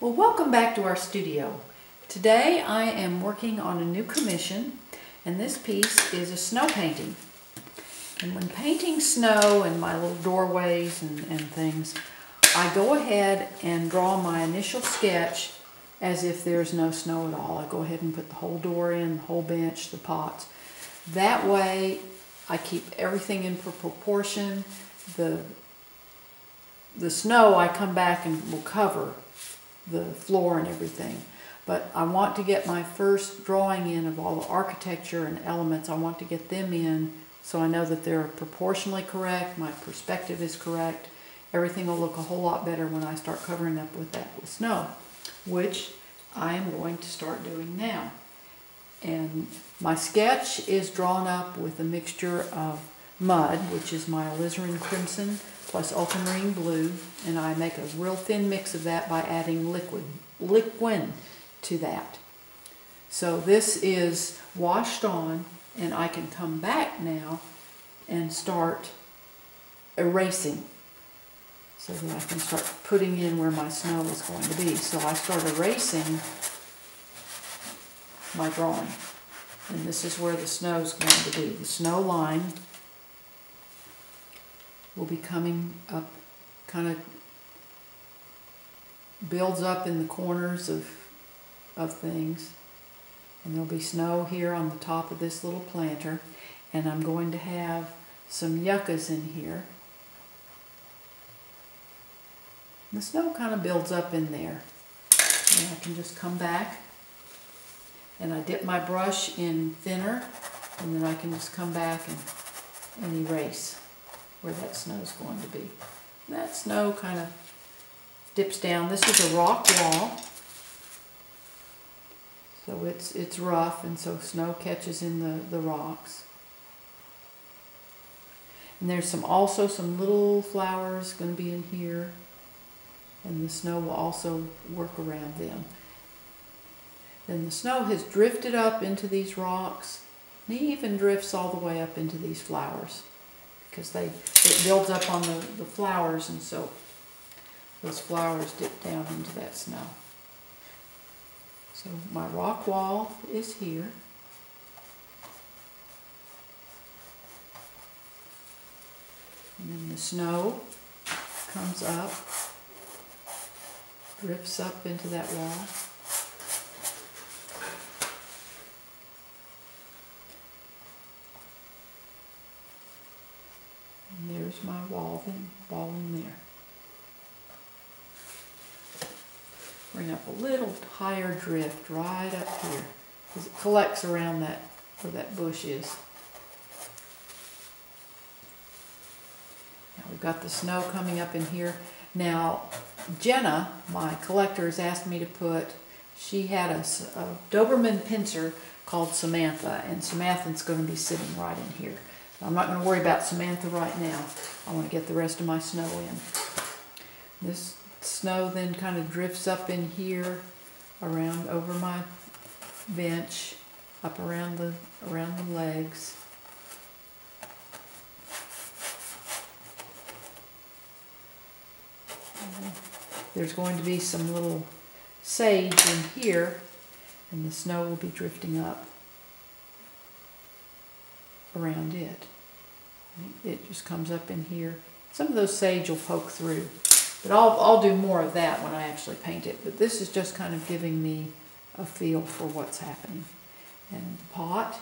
Well, welcome back to our studio. Today I am working on a new commission and this piece is a snow painting. And when painting snow and my little doorways and, and things, I go ahead and draw my initial sketch as if there's no snow at all. I go ahead and put the whole door in, the whole bench, the pots. That way I keep everything in proportion. The, the snow I come back and will cover the floor and everything. But I want to get my first drawing in of all the architecture and elements. I want to get them in so I know that they're proportionally correct, my perspective is correct. Everything will look a whole lot better when I start covering up with that with snow, which I am going to start doing now. And my sketch is drawn up with a mixture of mud, which is my alizarin crimson plus ultramarine blue, and I make a real thin mix of that by adding liquid, liquid to that. So this is washed on, and I can come back now and start erasing so that I can start putting in where my snow is going to be. So I start erasing my drawing. And this is where the snow is going to be. The snow line will be coming up, kind of builds up in the corners of, of things. And there'll be snow here on the top of this little planter. And I'm going to have some yuccas in here. The snow kind of builds up in there. And I can just come back and I dip my brush in thinner and then I can just come back and, and erase where that snow is going to be. That snow kind of dips down. This is a rock wall. So it's it's rough and so snow catches in the, the rocks. And there's some also some little flowers going to be in here. And the snow will also work around them. Then the snow has drifted up into these rocks. And he even drifts all the way up into these flowers because they it builds up on the, the flowers and so those flowers dip down into that snow. So my rock wall is here. And then the snow comes up, drifts up into that wall. There's my wall in there. Bring up a little higher drift right up here because it collects around that where that bush is. Now we've got the snow coming up in here. Now Jenna, my collector, has asked me to put, she had a, a Doberman Pinscher called Samantha and Samantha's going to be sitting right in here. I'm not going to worry about Samantha right now. I want to get the rest of my snow in. This snow then kind of drifts up in here, around over my bench, up around the around the legs. There's going to be some little sage in here, and the snow will be drifting up around it. It just comes up in here. Some of those sage will poke through. But I'll, I'll do more of that when I actually paint it. But this is just kind of giving me a feel for what's happening. And the pot,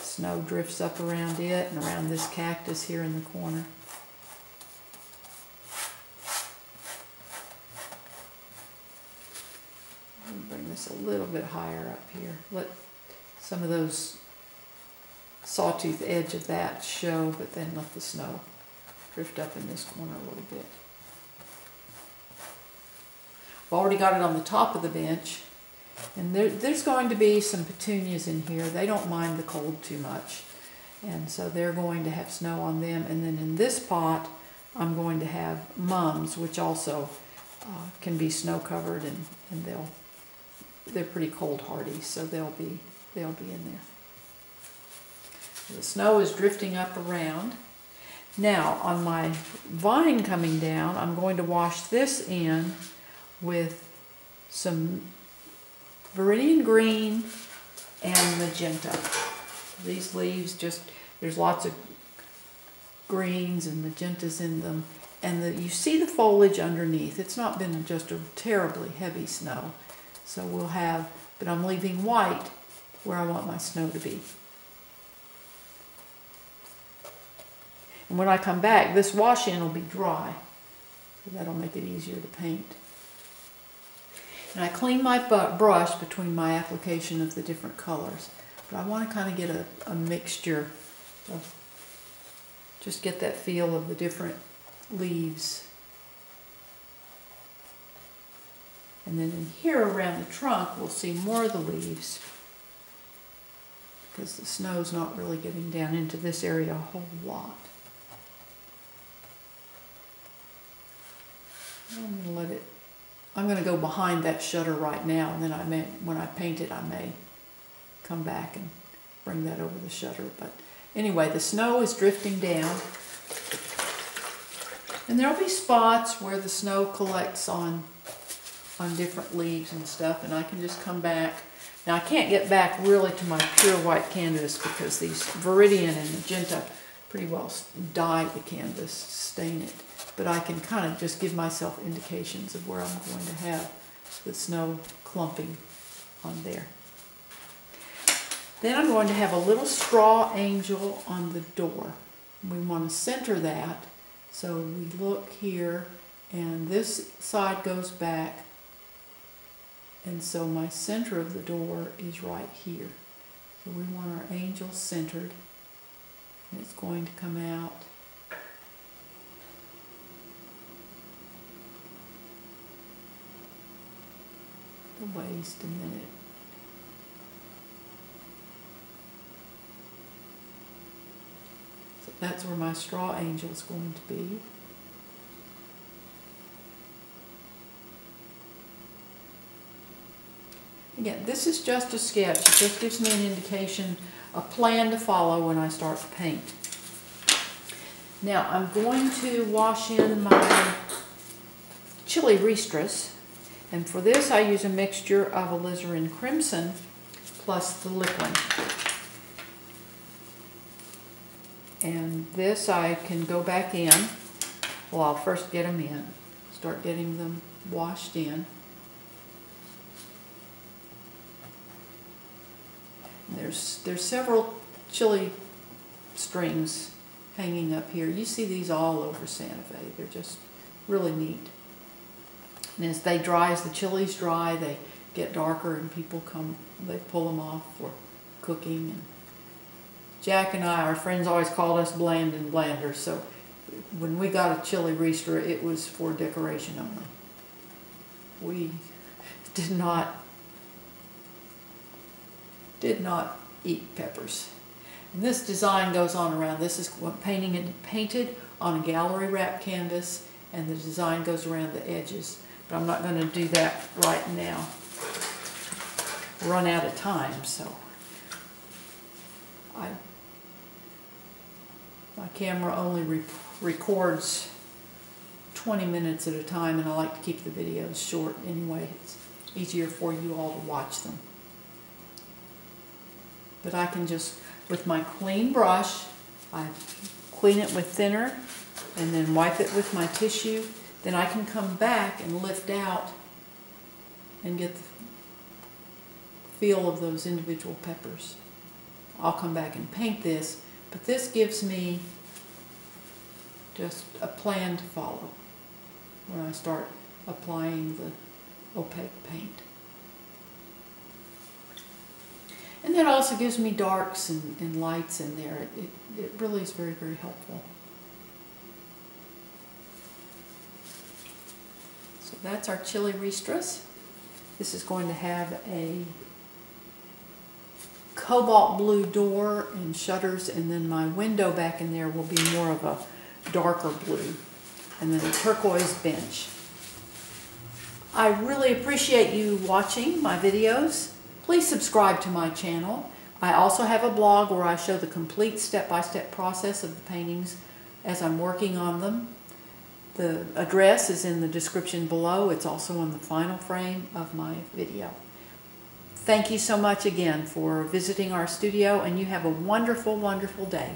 snow drifts up around it and around this cactus here in the corner. bring this a little bit higher up here. Let some of those sawtooth edge of that show, but then let the snow drift up in this corner a little bit. I've already got it on the top of the bench. And there, there's going to be some petunias in here. They don't mind the cold too much. And so they're going to have snow on them. And then in this pot, I'm going to have mums, which also uh, can be snow covered and, and they'll, they're pretty cold hardy. So they'll be, they'll be in there. The snow is drifting up around. Now, on my vine coming down, I'm going to wash this in with some Viridian green and magenta. These leaves just, there's lots of greens and magentas in them. And the, you see the foliage underneath. It's not been just a terribly heavy snow. So we'll have, but I'm leaving white where I want my snow to be. And when I come back, this wash-in will be dry. That'll make it easier to paint. And I clean my brush between my application of the different colors. But I want to kind of get a, a mixture of, just get that feel of the different leaves. And then in here around the trunk, we'll see more of the leaves because the snow's not really getting down into this area a whole lot. I'm gonna let it, I'm gonna go behind that shutter right now and then I may, when I paint it, I may come back and bring that over the shutter. But anyway, the snow is drifting down. And there'll be spots where the snow collects on on different leaves and stuff and I can just come back. Now I can't get back really to my pure white canvas because these Viridian and Magenta pretty well dye the canvas, stain it but I can kind of just give myself indications of where I'm going to have the snow clumping on there. Then I'm going to have a little straw angel on the door. We want to center that. So we look here and this side goes back and so my center of the door is right here. So we want our angel centered it's going to come out. The waist then it so that's where my straw angel is going to be. Again this is just a sketch. It just gives me an indication a plan to follow when I start to paint now I'm going to wash in my chili ristras and for this, I use a mixture of alizarin crimson plus the liquid. And this I can go back in. Well, I'll first get them in. Start getting them washed in. There's, there's several chili strings hanging up here. You see these all over Santa Fe. They're just really neat. And as they dry, as the chilies dry, they get darker and people come, they pull them off for cooking. And Jack and I, our friends always called us bland and blander, so when we got a chili ristra, it was for decoration only. We did not did not eat peppers. And this design goes on around. This is painting it painted on a gallery wrap canvas, and the design goes around the edges. But I'm not going to do that right now. Run out of time, so I my camera only re records 20 minutes at a time and I like to keep the videos short anyway. It's easier for you all to watch them. But I can just, with my clean brush, I clean it with thinner and then wipe it with my tissue then I can come back and lift out and get the feel of those individual peppers. I'll come back and paint this, but this gives me just a plan to follow when I start applying the opaque paint. And that also gives me darks and, and lights in there. It, it, it really is very, very helpful. So that's our chili ristras. This is going to have a cobalt blue door and shutters and then my window back in there will be more of a darker blue and then a turquoise bench. I really appreciate you watching my videos. Please subscribe to my channel. I also have a blog where I show the complete step-by-step -step process of the paintings as I'm working on them. The address is in the description below. It's also on the final frame of my video. Thank you so much again for visiting our studio, and you have a wonderful, wonderful day.